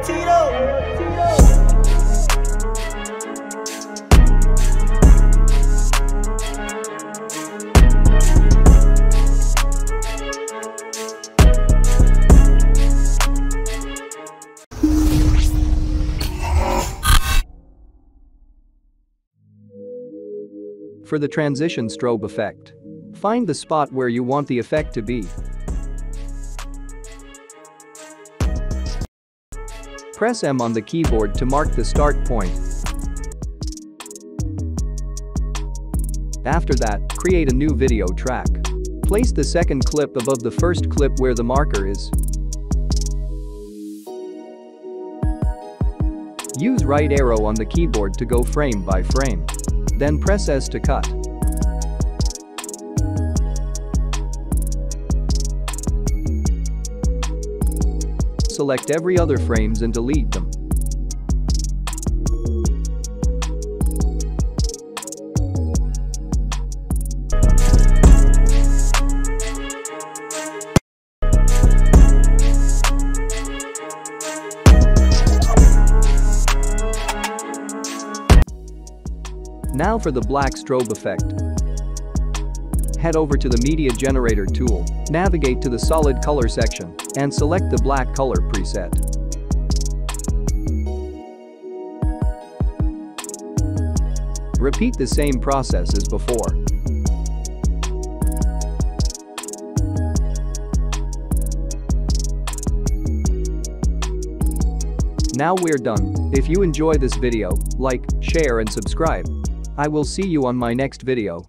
Tito. For the transition strobe effect, find the spot where you want the effect to be. Press M on the keyboard to mark the start point. After that, create a new video track. Place the second clip above the first clip where the marker is. Use right arrow on the keyboard to go frame by frame. Then press S to cut. Select every other frames and delete them. Now for the black strobe effect. Head over to the Media Generator tool, navigate to the Solid Color section, and select the black color preset. Repeat the same process as before. Now we're done. If you enjoy this video, like, share and subscribe. I will see you on my next video.